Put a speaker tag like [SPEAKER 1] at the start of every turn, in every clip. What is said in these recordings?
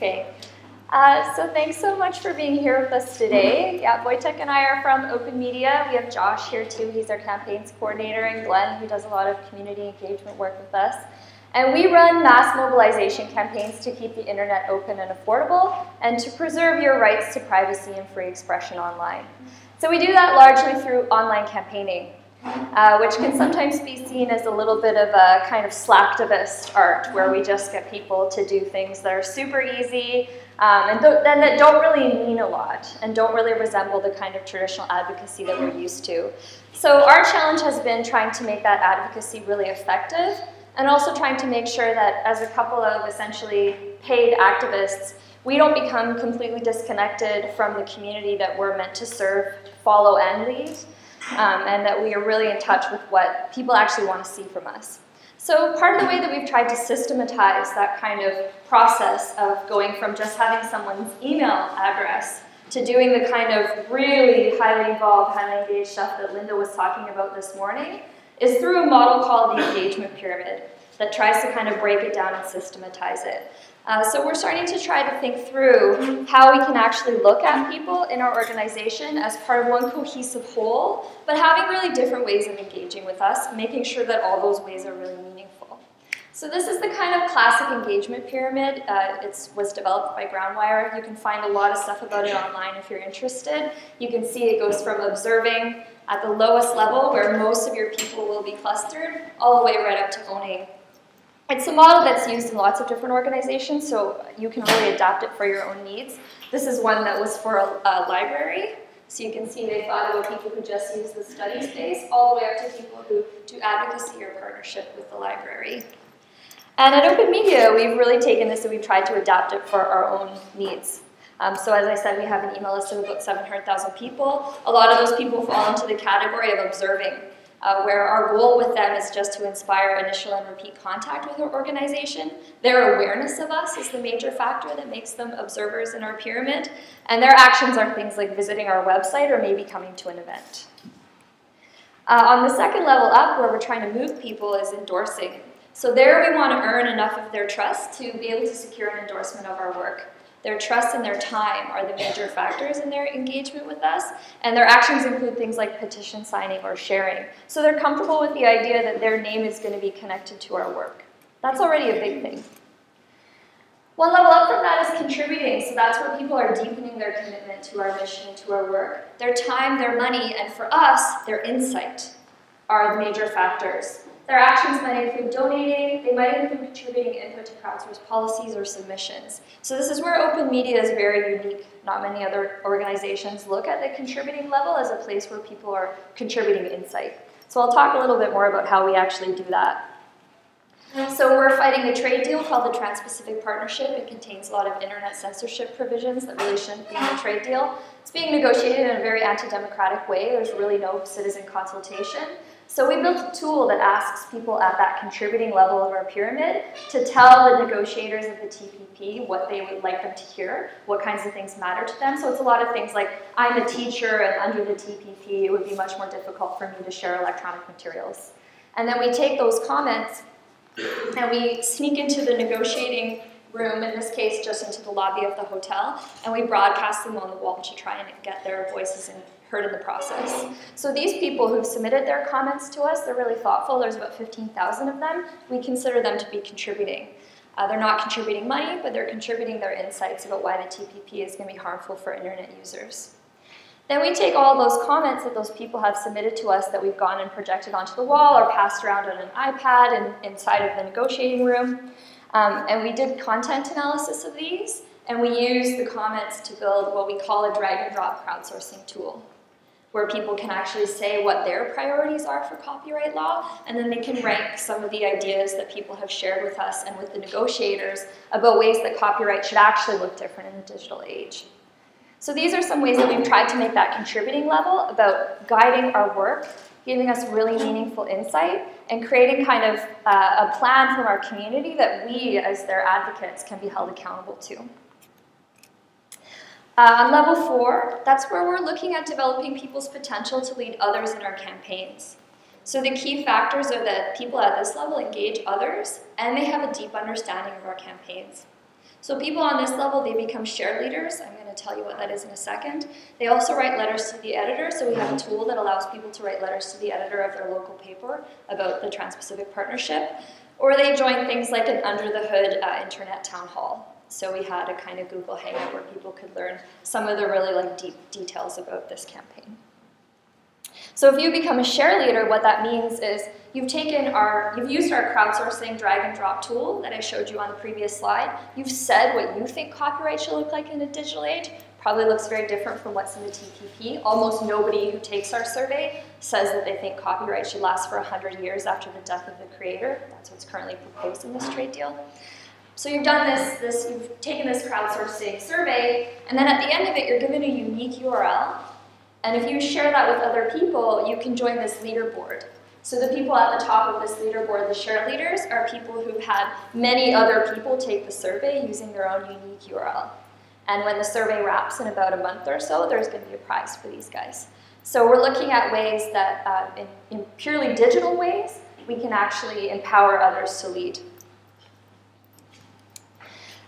[SPEAKER 1] Okay. Uh, so thanks so much for being here with us today. Yeah, Vojtech and I are from Open Media. We have Josh here too. He's our campaigns coordinator, and Glenn, who does a lot of community engagement work with us. And we run mass mobilization campaigns to keep the internet open and affordable, and to preserve your rights to privacy and free expression online. So we do that largely through online campaigning uh, which can sometimes be seen as a little bit of a kind of slacktivist art, where we just get people to do things that are super easy um, and, th and that don't really mean a lot and don't really resemble the kind of traditional advocacy that we're used to. So our challenge has been trying to make that advocacy really effective and also trying to make sure that as a couple of essentially paid activists, we don't become completely disconnected from the community that we're meant to serve, follow, and lead um, and that we are really in touch with what people actually want to see from us. So part of the way that we've tried to systematize that kind of process of going from just having someone's email address to doing the kind of really highly involved, highly engaged stuff that Linda was talking about this morning is through a model called the engagement pyramid that tries to kind of break it down and systematize it. Uh, so we're starting to try to think through how we can actually look at people in our organization as part of one cohesive whole, but having really different ways of engaging with us, making sure that all those ways are really meaningful. So this is the kind of classic engagement pyramid. Uh, it was developed by Groundwire. You can find a lot of stuff about it online if you're interested. You can see it goes from observing at the lowest level, where most of your people will be clustered, all the way right up to owning it's a model that's used in lots of different organizations, so you can really adapt it for your own needs. This is one that was for a, a library, so you can see they thought about people who just use the study space, all the way up to people who do advocacy or partnership with the library. And at Open Media, we've really taken this and we've tried to adapt it for our own needs. Um, so as I said, we have an email list of about 700,000 people. A lot of those people fall into the category of observing uh, where our goal with them is just to inspire initial and repeat contact with our organization. Their awareness of us is the major factor that makes them observers in our pyramid, and their actions are things like visiting our website or maybe coming to an event. Uh, on the second level up, where we're trying to move people, is endorsing. So there we want to earn enough of their trust to be able to secure an endorsement of our work. Their trust and their time are the major factors in their engagement with us, and their actions include things like petition signing or sharing. So they're comfortable with the idea that their name is going to be connected to our work. That's already a big thing. One level up from that is contributing, so that's where people are deepening their commitment to our mission to our work. Their time, their money, and for us, their insight are the major factors. Their actions might include donating, they might include contributing input to crowdsourced policies or submissions. So this is where open media is very unique. Not many other organizations look at the contributing level as a place where people are contributing insight. So I'll talk a little bit more about how we actually do that. So we're fighting a trade deal called the Trans-Pacific Partnership. It contains a lot of internet censorship provisions that really shouldn't be in a trade deal. It's being negotiated in a very anti-democratic way. There's really no citizen consultation. So we built a tool that asks people at that contributing level of our pyramid to tell the negotiators of the TPP what they would like them to hear, what kinds of things matter to them. So it's a lot of things like, I'm a teacher and under the TPP it would be much more difficult for me to share electronic materials. And then we take those comments and we sneak into the negotiating room, in this case just into the lobby of the hotel, and we broadcast them on the wall to try and get their voices heard in the process. So these people who've submitted their comments to us, they're really thoughtful. There's about 15,000 of them. We consider them to be contributing. Uh, they're not contributing money, but they're contributing their insights about why the TPP is going to be harmful for internet users. Then we take all those comments that those people have submitted to us that we've gone and projected onto the wall or passed around on an iPad and inside of the negotiating room. Um, and we did content analysis of these, and we used the comments to build what we call a drag and drop crowdsourcing tool where people can actually say what their priorities are for copyright law, and then they can rank some of the ideas that people have shared with us and with the negotiators about ways that copyright should actually look different in the digital age. So these are some ways that we've tried to make that contributing level about guiding our work, giving us really meaningful insight, and creating kind of uh, a plan from our community that we, as their advocates, can be held accountable to. Uh, on level four, that's where we're looking at developing people's potential to lead others in our campaigns. So the key factors are that people at this level engage others and they have a deep understanding of our campaigns. So people on this level, they become share leaders. I'm going to tell you what that is in a second. They also write letters to the editor. So we have a tool that allows people to write letters to the editor of their local paper about the Trans-Pacific Partnership. Or they join things like an under-the-hood uh, internet town hall. So we had a kind of Google Hangout where people could learn some of the really like deep details about this campaign. So if you become a share leader, what that means is you've taken our, you've used our crowdsourcing drag and drop tool that I showed you on the previous slide. You've said what you think copyright should look like in a digital age. Probably looks very different from what's in the TPP. Almost nobody who takes our survey says that they think copyright should last for 100 years after the death of the creator. That's what's currently proposed in this mm-hmm. trade deal. So you've done this, this, you've taken this crowdsourcing survey, and then at the end of it, you're given a unique URL. And if you share that with other people, you can join this leaderboard. So the people at the top of this leaderboard, the share leaders, are people who've had many other people take the survey using their own unique URL. And when the survey wraps in about a month or so, there's going to be a prize for these guys. So we're looking at ways that, uh, in, in purely digital ways, we can actually empower others to lead.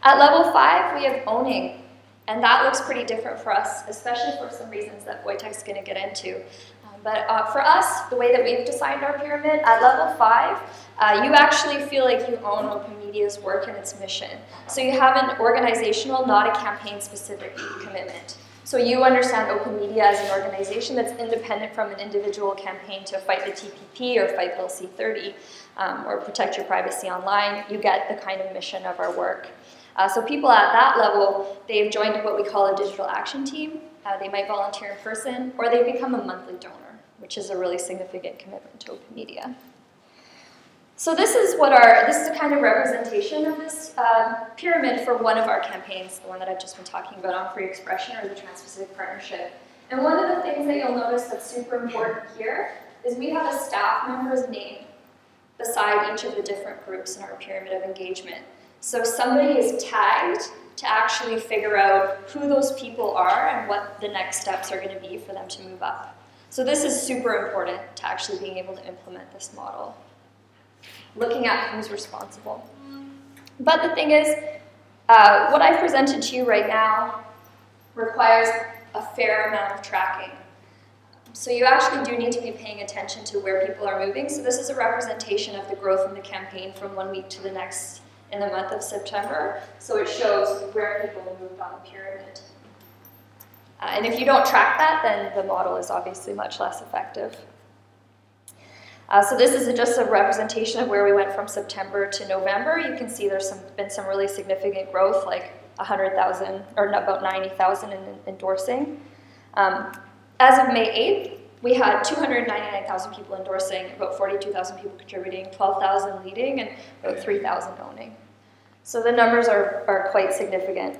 [SPEAKER 1] At level five, we have owning. And that looks pretty different for us, especially for some reasons that Vojtech's going to get into. Um, but uh, for us, the way that we've designed our pyramid, at level five, uh, you actually feel like you own Open Media's work and its mission. So you have an organizational, not a campaign-specific commitment. So you understand Open Media as an organization that's independent from an individual campaign to fight the TPP or fight Bill C-30 um, or protect your privacy online. You get the kind of mission of our work. Uh, so people at that level, they've joined what we call a digital action team. Uh, they might volunteer in person, or they become a monthly donor, which is a really significant commitment to open media. So this is what our, this is a kind of representation of this uh, pyramid for one of our campaigns, the one that I've just been talking about on free expression or the Trans-Pacific Partnership. And one of the things that you'll notice that's super important here is we have a staff member's name beside each of the different groups in our pyramid of engagement. So somebody is tagged to actually figure out who those people are and what the next steps are going to be for them to move up. So this is super important to actually being able to implement this model. Looking at who's responsible. But the thing is, uh, what I've presented to you right now requires a fair amount of tracking. So you actually do need to be paying attention to where people are moving. So this is a representation of the growth in the campaign from one week to the next in the month of September. So it shows where people moved on the pyramid. Uh, and if you don't track that, then the model is obviously much less effective. Uh, so this is just a representation of where we went from September to November. You can see there's some, been some really significant growth, like 100,000 or about 90,000 in endorsing. Um, as of May 8th, we had 299,000 people endorsing, about 42,000 people contributing, 12,000 leading, and about 3,000 owning. So the numbers are, are quite significant.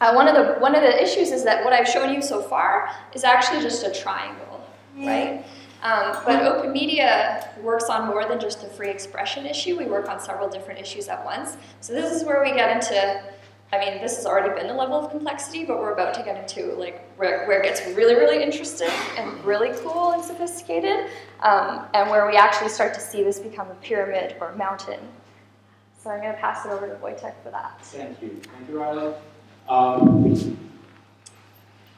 [SPEAKER 1] Uh, one, of the, one of the issues is that what I've shown you so far is actually just a triangle, right? Um, but open media works on more than just the free expression issue. We work on several different issues at once. So this is where we get into, I mean, this has already been a level of complexity, but we're about to get into like where, where it gets really, really interesting and really cool and sophisticated, um, and where we actually start to see this become a pyramid or a mountain so I'm going to pass it over to Vojtech for that.
[SPEAKER 2] Thank you. Thank you, Reilly. Um,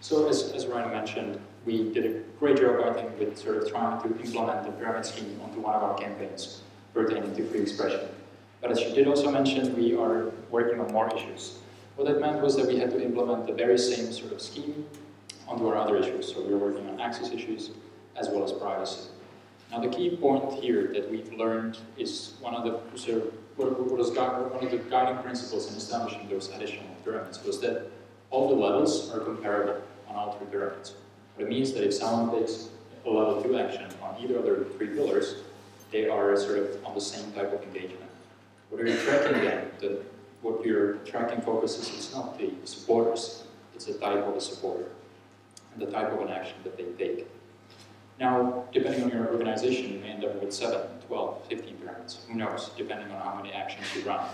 [SPEAKER 2] so as, as Ryan mentioned, we did a great job, I think, with sort of trying to implement the pyramid scheme onto one of our campaigns pertaining to free expression. But as you did also mention, we are working on more issues. What that meant was that we had to implement the very same sort of scheme onto our other issues. So we were working on access issues as well as privacy. Now the key point here that we've learned is one of the sort of one of the guiding principles in establishing those additional pyramids was that all the levels are comparable on all three pyramids. It means that if someone takes a level 2 action on either of the three pillars, they are sort of on the same type of engagement. What are you tracking then? The, what your tracking focuses is not the supporters, it's the type of the supporter and the type of an action that they take. Now, depending on your organization, you may end up with 7, 12, 15 pyramids. Who knows, depending on how many actions you run.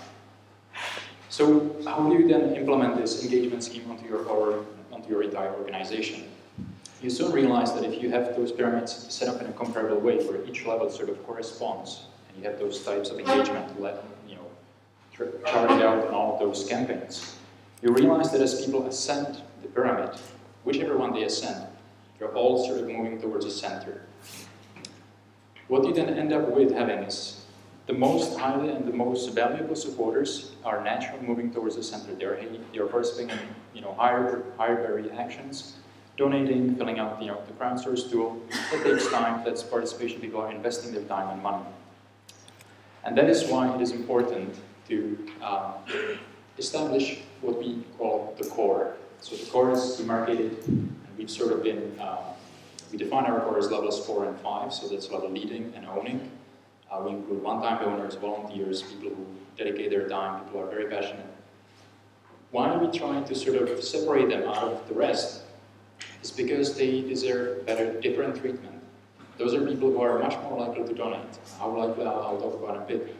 [SPEAKER 2] So how do you then implement this engagement scheme onto your, onto your entire organization? You soon realize that if you have those pyramids set up in a comparable way, where each level sort of corresponds, and you have those types of engagement, charted out on all those campaigns, you realize that as people ascend the pyramid, whichever one they ascend, they're all sort of moving towards the center. What you then end up with having is the most highly and the most valuable supporters are naturally moving towards the center. They're, they're participating in you know, higher, higher value actions, donating, filling out you know, the crowdsource tool. That takes time, that's participation. People are investing their time and money. And that is why it is important to uh, establish what we call the core. So the core is demarcated, and we've sort of been, uh, we define our core as levels four and five, so that's level leading and owning. Uh, we include one-time donors, volunteers, people who dedicate their time, people who are very passionate. Why are we trying to sort of separate them out of the rest? It's because they deserve better, different treatment. Those are people who are much more likely to donate. How likely, I'll, I'll talk about in a bit.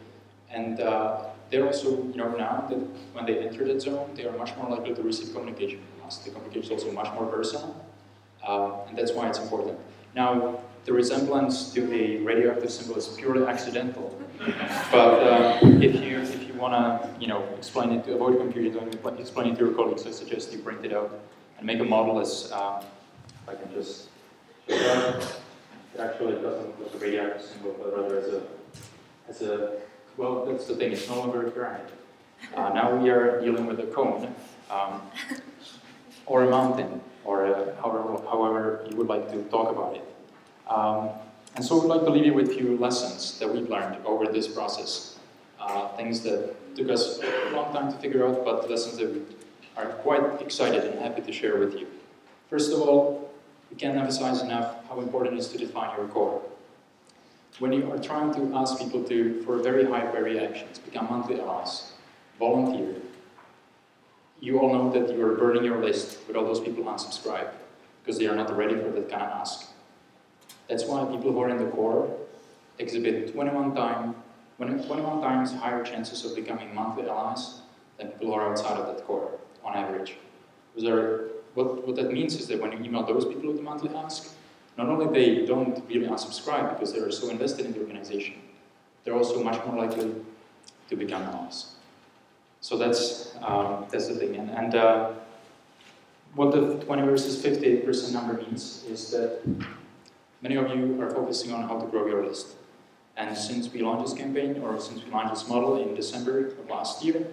[SPEAKER 2] And uh, they're also, you know, now that when they enter that zone, they are much more likely to receive communication from us. The communication is also much more personal, uh, and that's why it's important. Now, the resemblance to a radioactive symbol is purely accidental. but uh, if you if you want to you know explain it to avoid confusion, don't explain it to your colleagues. I suggest you print it out and make a model as uh, I can just that. It actually doesn't look a radioactive symbol, but rather as a as a well. That's the thing. It's no longer a pyramid. Uh, now we are dealing with a cone. Um, or a mountain, or a, however, however you would like to talk about it. Um, and so we'd like to leave you with a few lessons that we've learned over this process. Uh, things that took us a long time to figure out, but lessons that we are quite excited and happy to share with you. First of all, we can't emphasize enough how important it is to define your core. When you are trying to ask people to, for very high value actions, become monthly allies, volunteer, you all know that you are burning your list with all those people unsubscribe because they are not ready for that kind of ask. That's why people who are in the core exhibit 21, time, 21 times higher chances of becoming monthly allies than people who are outside of that core, on average. Are, what, what that means is that when you email those people with the monthly ask, not only they don't really unsubscribe because they're so invested in the organization, they're also much more likely to become allies. So that's, um, that's the thing. And, and uh, what the 20 versus 58% number means is that Many of you are focusing on how to grow your list. And since we launched this campaign, or since we launched this model in December of last year,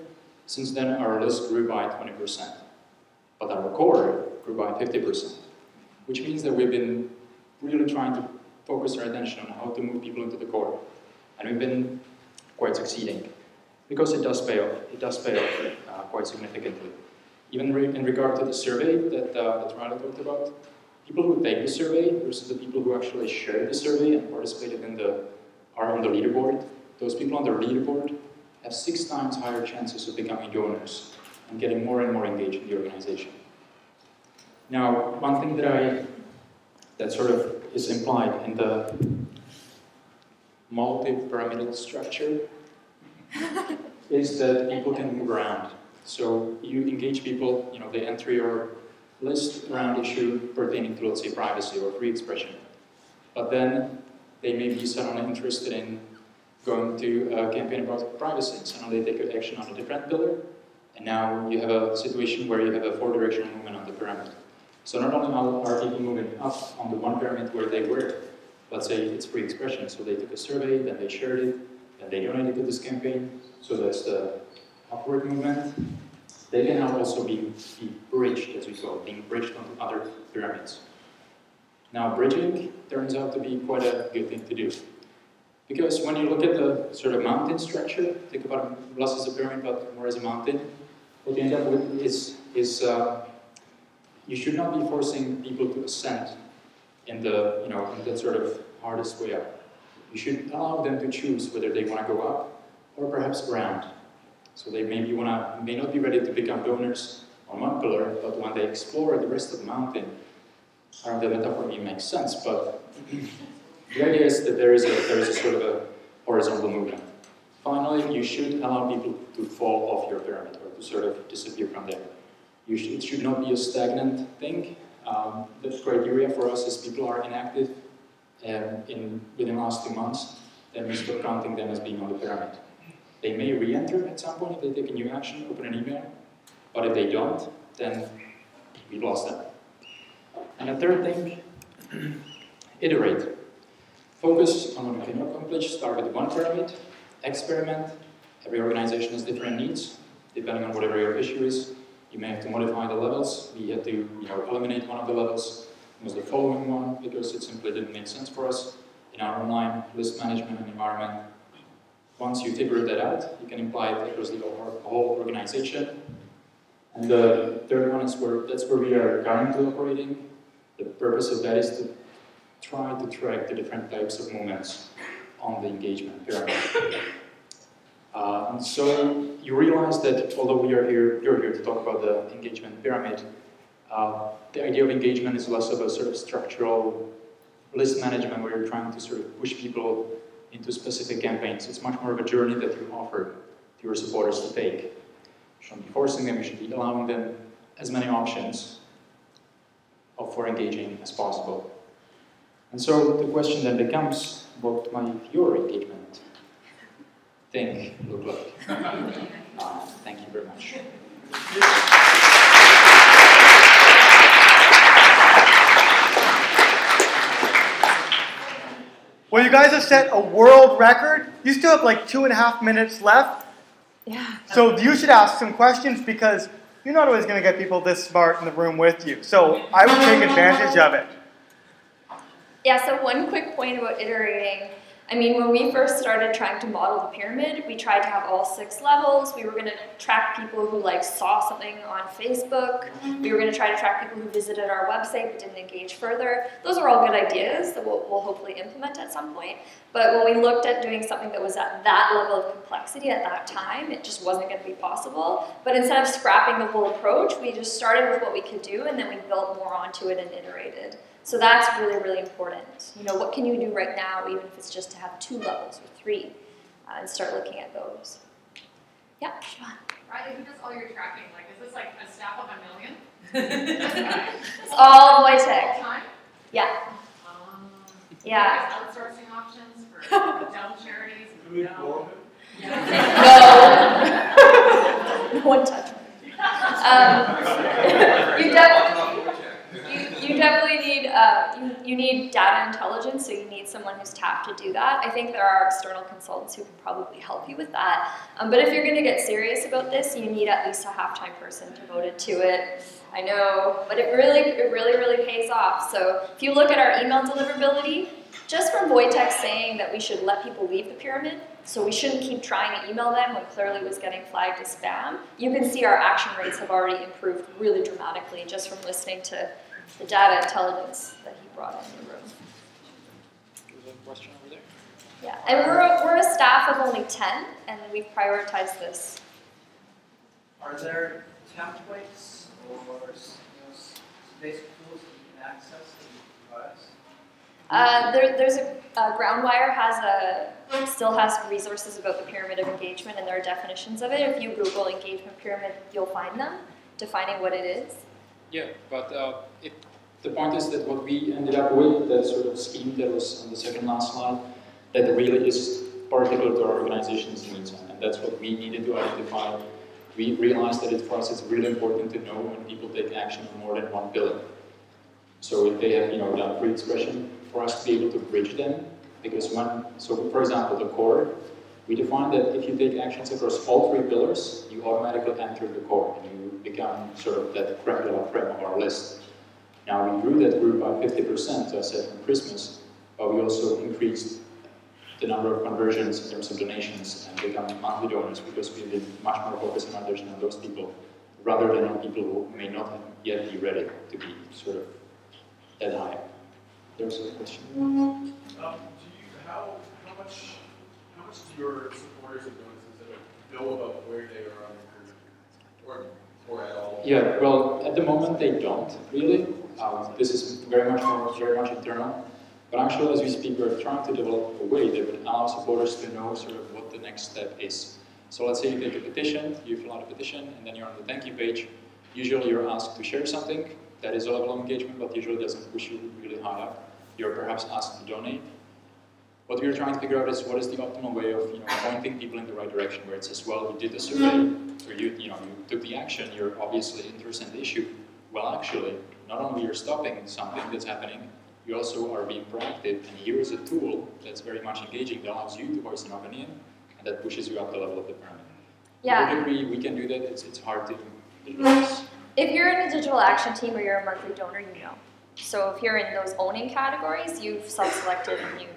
[SPEAKER 2] since then our list grew by 20%. But our core grew by 50%, which means that we've been really trying to focus our attention on how to move people into the core. And we've been quite succeeding. Because it does pay off. It does pay off uh, quite significantly. Even re in regard to the survey that, uh, that Reilly talked about, people who take the survey versus the people who actually share the survey and participated in the, are on the leaderboard, those people on the leaderboard have six times higher chances of becoming donors and getting more and more engaged in the organization. Now, one thing that I, that sort of is implied in the multi-pyramidal structure is that people can move around. So you engage people, you know, they enter your list around issue pertaining to, let's say, privacy or free expression. But then they may be suddenly interested in going to a campaign about privacy, and suddenly they take action on a different pillar, and now you have a situation where you have a four-directional movement on the pyramid. So not only are people moving up on the one pyramid where they were, let's say it's free expression, so they took a survey, then they shared it, then they donated to this campaign, so that's the upward movement, they can now also be, be bridged, as we call it, being bridged onto other pyramids. Now, bridging turns out to be quite a good thing to do. Because when you look at the sort of mountain structure, think about less as a pyramid, but more as a mountain, what you end up with is, is uh, you should not be forcing people to ascend in the, you know, in that sort of hardest way up. You should allow them to choose whether they want to go up or perhaps around. So they maybe wanna, may not be ready to become donors on one pillar, but when they explore the rest of the mountain, I don't know if the metaphor makes sense, but the idea is that there is a, there is a sort of a horizontal movement. Finally, you should allow people to fall off your pyramid or to sort of disappear from there. Should, it should not be a stagnant thing. Um, the criteria for us is people are inactive um, in, within the last two months, then we stop counting them as being on the pyramid. They may re-enter at some point if they take a new action, open an email, but if they don't, then we lost them. And the third thing, iterate. Focus on what you can accomplish, start with one pyramid, experiment. Every organization has different needs, depending on whatever your issue is. You may have to modify the levels. We had to you know, eliminate one of the levels. It was the following one because it simply didn't make sense for us in our online list management environment. Once you figure that out, you can apply it across the whole organization. And the third one is where that's where we are currently operating. The purpose of that is to try to track the different types of movements on the engagement pyramid. Uh, and so you realize that although we are here, you're here to talk about the engagement pyramid, uh, the idea of engagement is less of a sort of structural list management where you're trying to sort of push people into specific campaigns. It's much more of a journey that you offer to your supporters to take. You shouldn't be forcing them, you should be allowing them as many options for engaging as possible. And so the question then becomes, what might your engagement thing look like? uh, thank you very much.
[SPEAKER 3] Well, you guys have set a world record. You still have like two and a half minutes left.
[SPEAKER 1] Yeah.
[SPEAKER 3] So you should ask some questions because you're not always going to get people this smart in the room with you. So I would take advantage of it.
[SPEAKER 1] Yeah, so one quick point about iterating I mean, when we first started trying to model the pyramid, we tried to have all six levels. We were going to track people who like saw something on Facebook. We were going to try to track people who visited our website but didn't engage further. Those are all good ideas that we'll, we'll hopefully implement at some point. But when we looked at doing something that was at that level of complexity at that time, it just wasn't going to be possible. But instead of scrapping the whole approach, we just started with what we could do and then we built more onto it and iterated. So that's really, really important. You know, what can you do right now, even if it's just to have two levels or three, uh, and start looking at those. Yeah, Sean.
[SPEAKER 4] Reilly, who does all your tracking? Like, is this like a staff of a million?
[SPEAKER 1] it's all Vojtech.
[SPEAKER 4] Time?
[SPEAKER 1] Yeah.
[SPEAKER 4] Um,
[SPEAKER 1] yeah.
[SPEAKER 4] outsourcing options for dumb charities?
[SPEAKER 5] No.
[SPEAKER 1] no. no one touched me. Um, you definitely you definitely need uh, you, you need data intelligence, so you need someone who's tapped to do that. I think there are external consultants who can probably help you with that. Um, but if you're going to get serious about this, you need at least a half-time person devoted to it. I know, but it really, it really, really pays off. So if you look at our email deliverability, just from Vojtech saying that we should let people leave the pyramid, so we shouldn't keep trying to email them when clearly was getting flagged as spam, you can see our action rates have already improved really dramatically just from listening to the data intelligence that he brought in the room.
[SPEAKER 2] There's a question over there.
[SPEAKER 1] Yeah, and we're a, we're a staff of only 10, and we've prioritized this.
[SPEAKER 5] Are there templates or you know, basic tools that you can access that you provide?
[SPEAKER 1] Uh, there, there's a uh, Groundwire has a still has resources about the pyramid of engagement and there are definitions of it. If you Google engagement pyramid, you'll find them defining what it is.
[SPEAKER 2] Yeah, but uh, it, the point is that what we ended up with, that sort of scheme that was on the second last slide, that really is particular to our organization's needs, and that's what we needed to identify. We realized that it, for us it's really important to know when people take action on more than one pillar. So if they have, you know, done free expression, for us to be able to bridge them, because when, so for example, the core, we define that if you take actions across all three pillars, you automatically enter the core, and you become sort of that creme de la creme of our list. Now we grew that group by 50%, as I said, from Christmas, but we also increased the number of conversions in terms of donations and become monthly donors because we've been much more focused on understanding those people rather than on people who may not yet be ready to be sort of that high. There was a question.
[SPEAKER 6] Um, do you, how, how much much do your supporters and donors know about where they are on the curve? Or or at all?
[SPEAKER 2] Yeah, well, at the moment they don't really. Um, this is very much more, very much internal. But actually, as we speak, we're trying to develop a way that would allow supporters to know sort of what the next step is. So let's say you take a petition, you fill out a petition, and then you're on the thank you page. Usually you're asked to share something that is a level of engagement, but usually doesn't push you really high up. You're perhaps asked to donate. What we're trying to figure out is what is the optimal way of you know pointing people in the right direction. Where it says, well, you did the survey, mm-hmm. or you you know you took the action. You're obviously interested in the issue. Well, actually, not only you're stopping something that's happening, you also are being proactive. And here is a tool that's very much engaging that allows you to voice an opinion, and that pushes you up the level of the pyramid.
[SPEAKER 1] Yeah.
[SPEAKER 2] Degree we can do that, it's it's hard to. do this.
[SPEAKER 1] If you're in a digital action team or you're a monthly donor, you know. So if you're in those owning categories, you've self-selected and you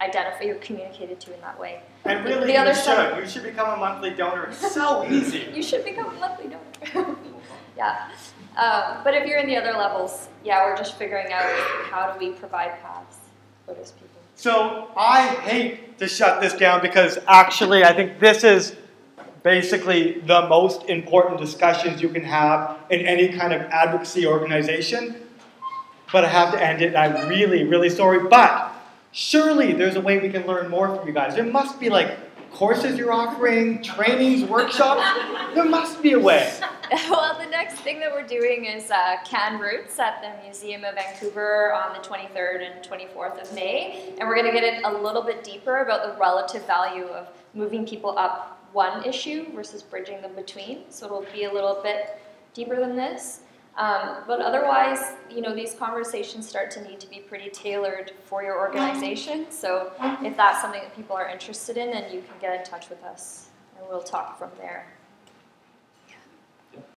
[SPEAKER 1] identify, you're communicated to in that way.
[SPEAKER 3] And really,
[SPEAKER 1] the
[SPEAKER 3] you
[SPEAKER 1] other
[SPEAKER 3] should.
[SPEAKER 1] side-
[SPEAKER 3] You should become a monthly donor. It's so easy.
[SPEAKER 1] You should become a monthly donor. yeah. Um, but if you're in the other levels, yeah, we're just figuring out how do we provide paths for those people.
[SPEAKER 3] So I hate to shut this down because actually I think this is basically the most important discussions you can have in any kind of advocacy organization. But I have to end it, and I'm really, really sorry. But surely there's a way we can learn more from you guys. There must be like courses you're offering, trainings, workshops. There must be a way.
[SPEAKER 1] well, the next thing that we're doing is uh, Can Roots at the Museum of Vancouver on the 23rd and 24th of May. And we're going to get in a little bit deeper about the relative value of moving people up one issue versus bridging them between. So it'll be a little bit deeper than this. Um, but otherwise, you know, these conversations start to need to be pretty tailored for your organization. So if that's something that people are interested in, then you can get in touch with us and we'll talk from there.